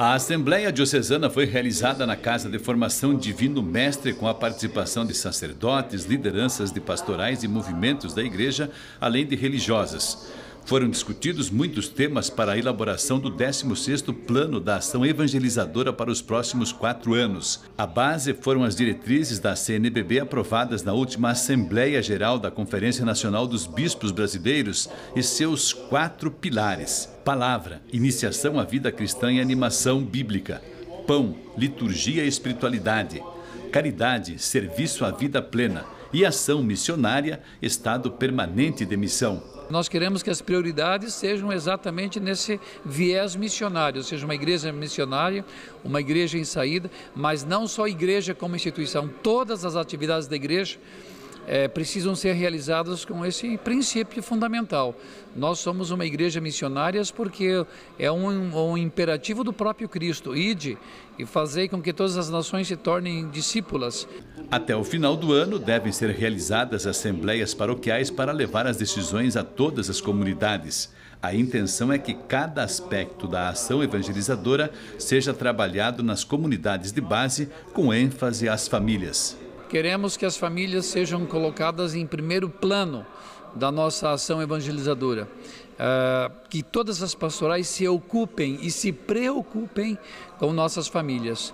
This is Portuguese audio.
A Assembleia Diocesana foi realizada na Casa de Formação Divino Mestre com a participação de sacerdotes, lideranças de pastorais e movimentos da igreja, além de religiosas. Foram discutidos muitos temas para a elaboração do 16º Plano da Ação Evangelizadora para os próximos quatro anos. A base foram as diretrizes da CNBB aprovadas na última Assembleia Geral da Conferência Nacional dos Bispos Brasileiros e seus quatro pilares. Palavra, iniciação à vida cristã e animação bíblica. Pão, liturgia e espiritualidade. Caridade, serviço à vida plena. E ação missionária, estado permanente de missão. Nós queremos que as prioridades sejam exatamente nesse viés missionário, seja uma igreja missionária, uma igreja em saída, mas não só igreja como instituição, todas as atividades da igreja é, precisam ser realizadas com esse princípio fundamental. Nós somos uma igreja missionária porque é um, um imperativo do próprio Cristo, ide e fazei com que todas as nações se tornem discípulas. Até o final do ano devem ser realizadas assembleias paroquiais para levar as decisões a todas as comunidades. A intenção é que cada aspecto da ação evangelizadora seja trabalhado nas comunidades de base, com ênfase às famílias. Queremos que as famílias sejam colocadas em primeiro plano da nossa ação evangelizadora. Uh, que todas as pastorais se ocupem e se preocupem com nossas famílias.